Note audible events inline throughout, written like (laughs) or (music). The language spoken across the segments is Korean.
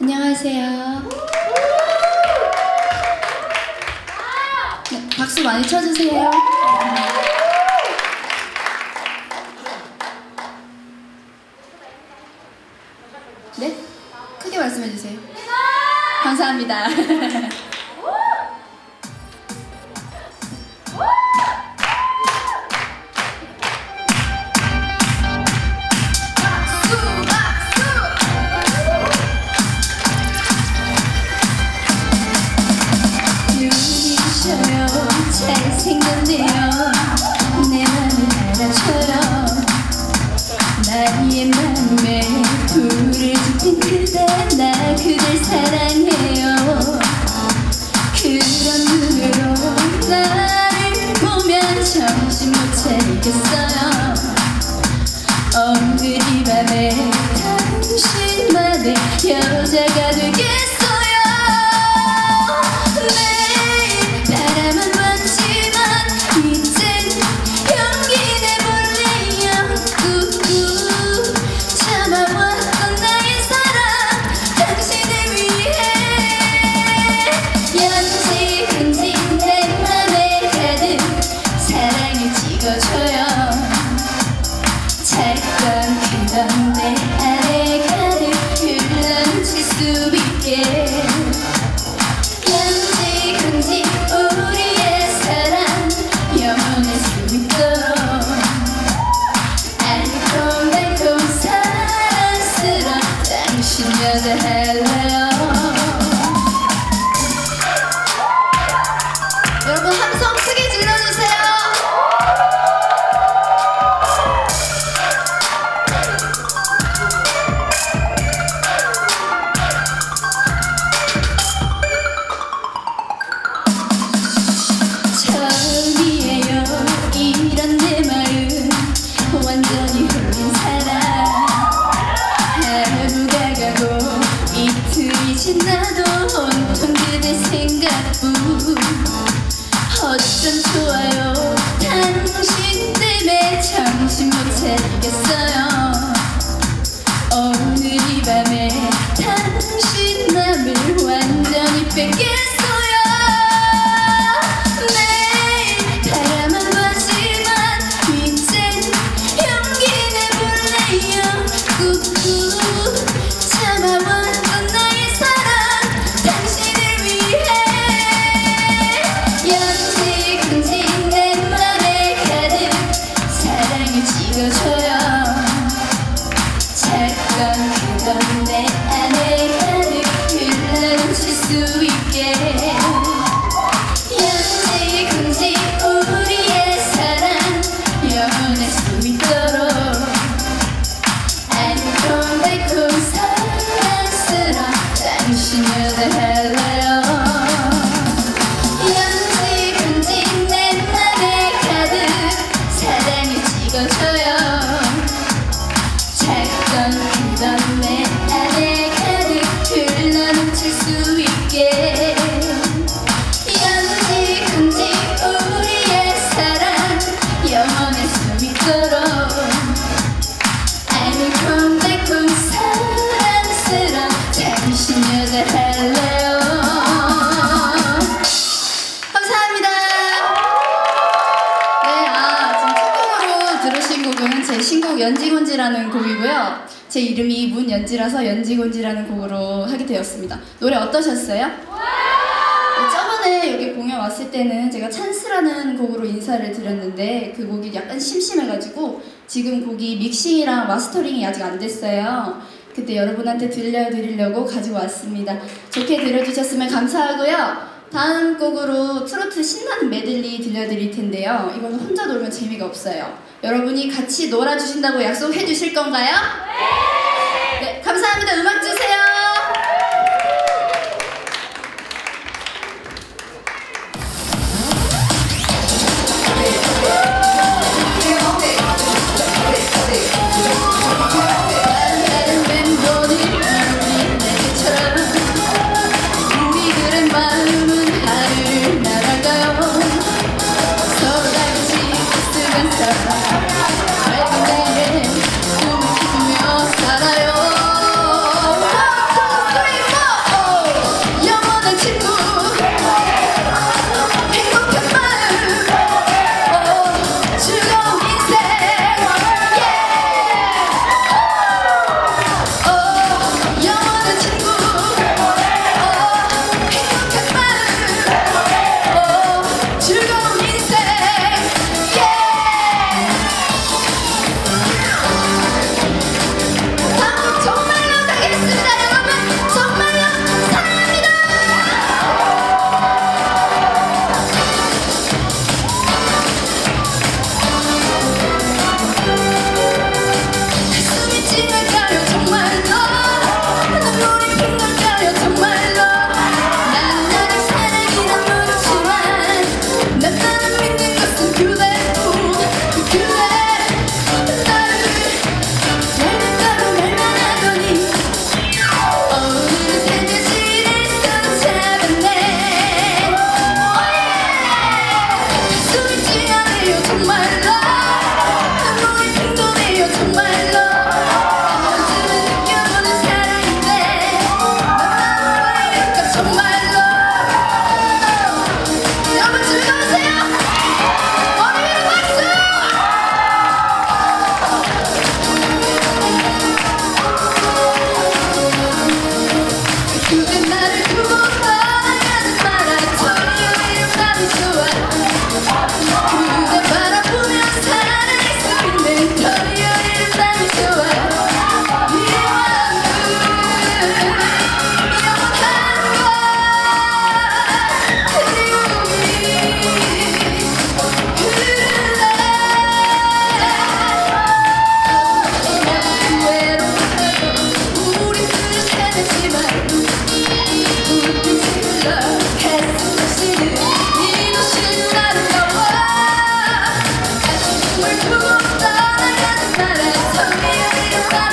안녕하세요. 네, 박수 많이 쳐주세요. 네? 크게 말씀해주세요. 감사합니다. (laughs) 부셔요 잘생겼네요 내 맘을 알아줘요 나의 맘에 불을 지핀 그대 나 그댈 사랑해요. 그런 눈으로 나를 보면 정신 못 차리 그던 내 안에 가득 흘러넘칠 수 있게 연지근지 우리의 사랑 영원할 수 있도록 알콩달콩 사랑스런 당신 여자 할래 그 감사합니다 네, 아, 연지곤지라는 곡이고요. 제 이름이 문연지라서 연지곤지라는 곡으로 하게 되었습니다. 노래 어떠셨어요? 네, 저번에 여기 공연 왔을 때는 제가 찬스라는 곡으로 인사를 드렸는데 그 곡이 약간 심심해가지고 지금 곡이 믹싱이랑 마스터링이 아직 안 됐어요. 그때 여러분한테 들려드리려고 가지고 왔습니다. 좋게 들어주셨으면 감사하고요. 다음 곡으로 트로트 신나는 메들리 들려드릴 텐데요. 이거는 혼자 놀면 재미가 없어요. 여러분이 같이 놀아주신다고 약속해 주실 건가요? 네! 감사합니다. 음악 Thank you.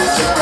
Yeah.